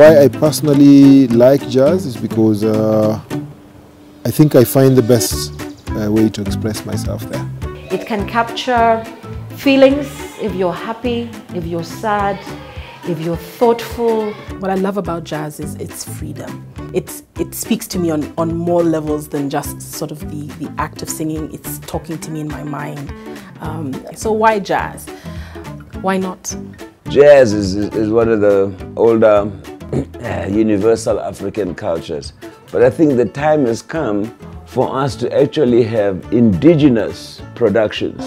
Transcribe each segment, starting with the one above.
why I personally like jazz is because uh, I think I find the best uh, way to express myself there. It can capture feelings if you're happy, if you're sad, if you're thoughtful. What I love about jazz is its freedom. It's, it speaks to me on, on more levels than just sort of the, the act of singing. It's talking to me in my mind. Um, so why jazz? Why not? Jazz is, is one of the older universal African cultures. But I think the time has come for us to actually have indigenous productions.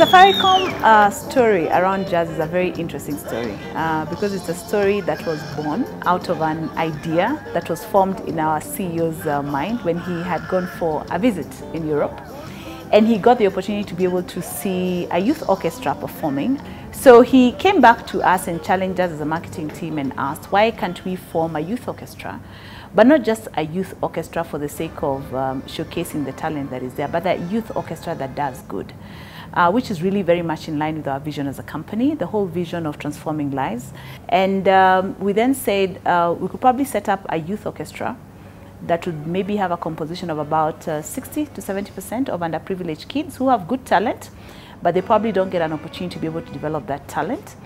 Safaricom uh, story around jazz is a very interesting story uh, because it's a story that was born out of an idea that was formed in our CEO's uh, mind when he had gone for a visit in Europe. And he got the opportunity to be able to see a youth orchestra performing. So he came back to us and challenged us as a marketing team and asked, why can't we form a youth orchestra? But not just a youth orchestra for the sake of um, showcasing the talent that is there, but a youth orchestra that does good uh, which is really very much in line with our vision as a company, the whole vision of transforming lives. And um, we then said uh, we could probably set up a youth orchestra that would maybe have a composition of about uh, 60 to 70% of underprivileged kids who have good talent, but they probably don't get an opportunity to be able to develop that talent.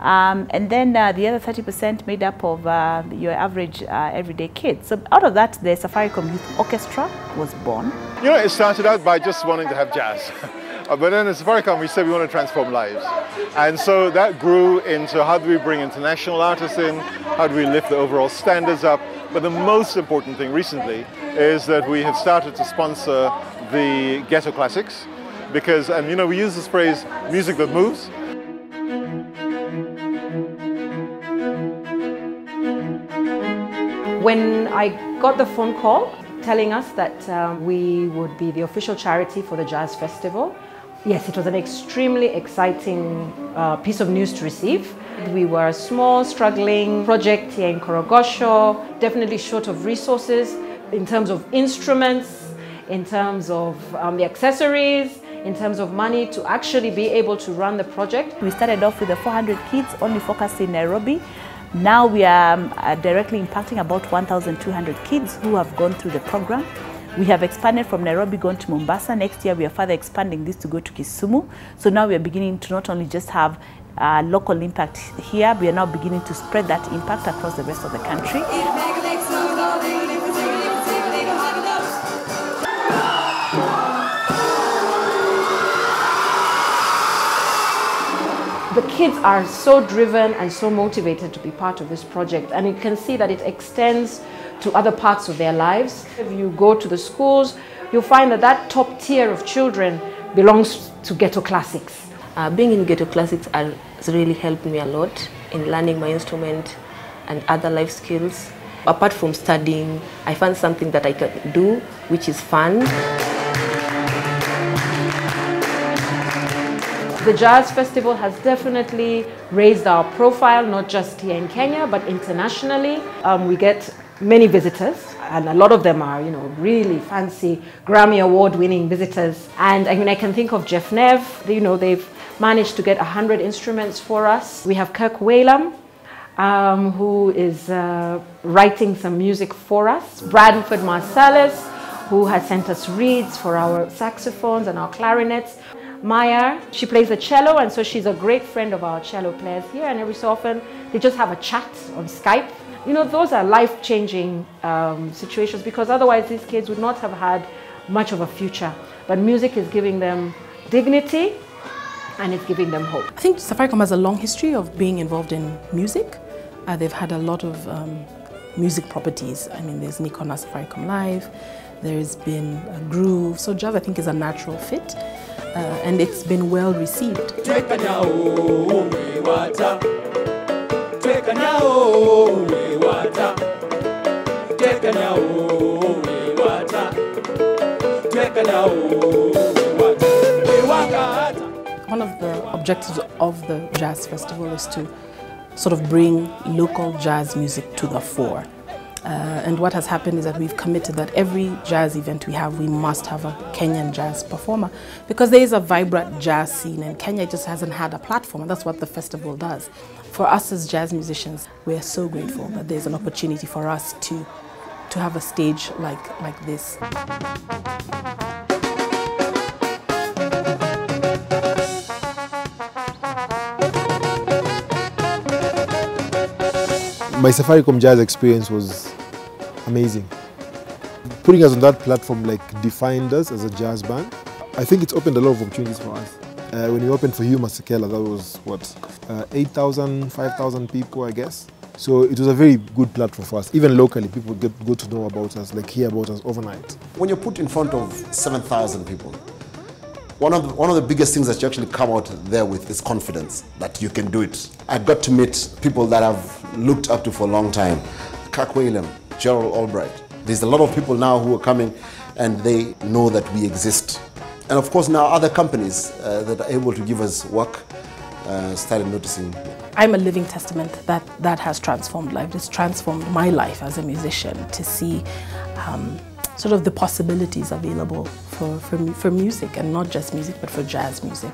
Um, and then uh, the other 30% made up of uh, your average uh, everyday kids. So out of that, the Safaricom Youth Orchestra was born. You know, it started out by just wanting to have jazz. Uh, but then at Safaricom, we said we want to transform lives. And so that grew into how do we bring international artists in, how do we lift the overall standards up. But the most important thing recently is that we have started to sponsor the Ghetto Classics because, and you know, we use this phrase, music that moves. When I got the phone call telling us that uh, we would be the official charity for the Jazz Festival, Yes, it was an extremely exciting uh, piece of news to receive. We were a small, struggling project here in Korogocho, definitely short of resources in terms of instruments, in terms of um, the accessories, in terms of money to actually be able to run the project. We started off with the 400 kids, only focused in Nairobi. Now we are um, directly impacting about 1,200 kids who have gone through the program. We have expanded from Nairobi, gone to Mombasa. Next year, we are further expanding this to go to Kisumu. So now we are beginning to not only just have uh, local impact here, we are now beginning to spread that impact across the rest of the country. The kids are so driven and so motivated to be part of this project and you can see that it extends to other parts of their lives. If you go to the schools, you'll find that that top tier of children belongs to Ghetto Classics. Uh, being in Ghetto Classics has really helped me a lot in learning my instrument and other life skills. Apart from studying, I found something that I can do, which is fun. The Jazz Festival has definitely raised our profile, not just here in Kenya, but internationally. Um, we get many visitors and a lot of them are you know really fancy grammy award winning visitors. And i mean i can think of Jef Neve you know they've managed to get 100 instruments for us. We have kirk whalum um, who is uh, writing some music for us. Branford Marsalis who has sent us reeds for our saxophones and our clarinets. Maya, she plays the cello, and so she's a great friend of our cello players here. And every so often, they just have a chat on Skype you know, those are life-changing um, situations because otherwise these kids would not have had much of a future. But music is giving them dignity and it's giving them hope. I think Safaricom has a long history of being involved in music. Uh, they've had a lot of um, music properties. I mean, there's Niko na Safaricom Live, there's been a Groove. So jazz, I think, is a natural fit. Uh, and it's been well received. One of the objectives of the Jazz Festival is to sort of bring local jazz music to the fore. Uh, and what has happened is that we've committed that every jazz event we have, we must have a Kenyan jazz performer because there is a vibrant jazz scene and Kenya just hasn't had a platform and that's what the festival does. For us as jazz musicians, we're so grateful that there's an opportunity for us to, to have a stage like, like this. My Safaricom Jazz experience was amazing. Putting us on that platform like defined us as a jazz band. I think it's opened a lot of opportunities for us. Uh, when we opened for Hugh Masekela, that was what, uh, 8,000, 5,000 people, I guess. So it was a very good platform for us. Even locally, people get go to know about us, like hear about us overnight. When you're put in front of 7,000 people, one of, the, one of the biggest things that you actually come out there with is confidence that you can do it. I got to meet people that I've looked up to for a long time. Kirk Whalum, Gerald Albright. There's a lot of people now who are coming and they know that we exist. And of course now other companies uh, that are able to give us work uh, started noticing. I'm a living testament that that has transformed life. It's transformed my life as a musician to see um, sort of the possibilities available for, for, for music and not just music but for jazz music.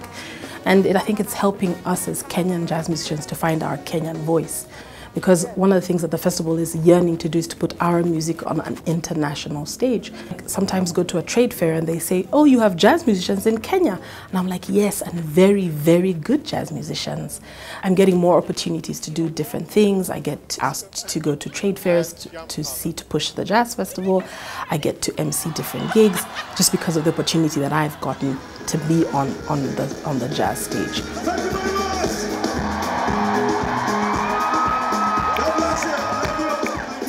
And it, I think it's helping us as Kenyan jazz musicians to find our Kenyan voice because one of the things that the festival is yearning to do is to put our music on an international stage. Sometimes go to a trade fair and they say, oh, you have jazz musicians in Kenya. And I'm like, yes, and very, very good jazz musicians. I'm getting more opportunities to do different things. I get asked to go to trade fairs to, to see, to push the jazz festival. I get to MC different gigs just because of the opportunity that I've gotten to be on, on, the, on the jazz stage.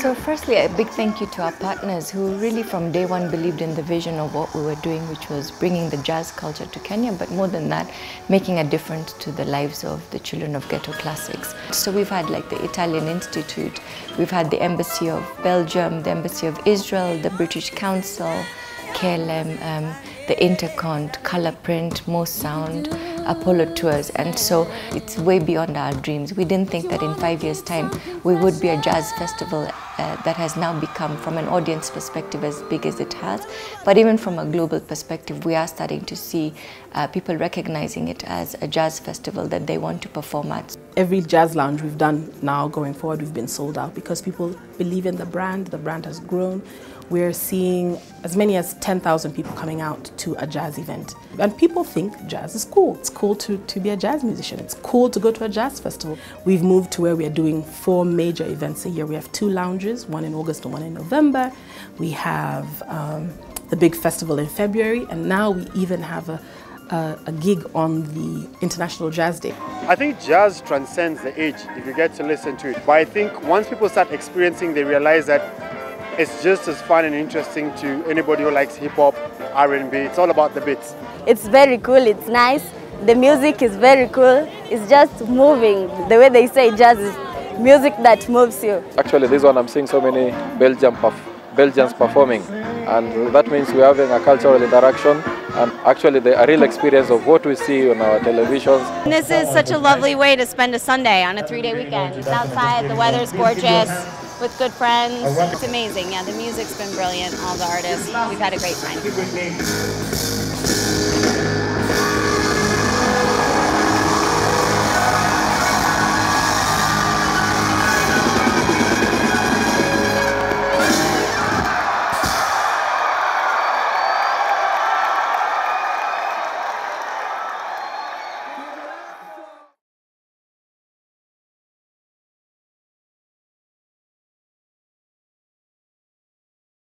So firstly, a big thank you to our partners who really from day one believed in the vision of what we were doing, which was bringing the jazz culture to Kenya, but more than that, making a difference to the lives of the children of ghetto classics. So we've had like the Italian Institute, we've had the Embassy of Belgium, the Embassy of Israel, the British Council, KLM, um, the Intercont, Color Print, Mo Sound, Apollo Tours. And so it's way beyond our dreams. We didn't think that in five years' time we would be a jazz festival uh, that has now become, from an audience perspective, as big as it has. But even from a global perspective, we are starting to see uh, people recognizing it as a jazz festival that they want to perform at. Every jazz lounge we've done now going forward, we've been sold out because people believe in the brand, the brand has grown we're seeing as many as 10,000 people coming out to a jazz event. And people think jazz is cool. It's cool to, to be a jazz musician. It's cool to go to a jazz festival. We've moved to where we are doing four major events a year. We have two lounges, one in August and one in November. We have um, the big festival in February, and now we even have a, a, a, gig on the International Jazz Day. I think jazz transcends the age if you get to listen to it. But I think once people start experiencing, they realize that it's just as fun and interesting to anybody who likes hip hop, R&B. It's all about the beats. It's very cool. It's nice. The music is very cool. It's just moving. The way they say jazz is music that moves you. Actually, this one I'm seeing so many Belgian Belgians performing, and that means we're having a cultural interaction and actually the a real experience of what we see on our televisions. This is such a lovely way to spend a Sunday on a three-day weekend. It's outside, the weather's gorgeous with good friends. It's amazing. Yeah, the music's been brilliant. All the artists, we've had a great time.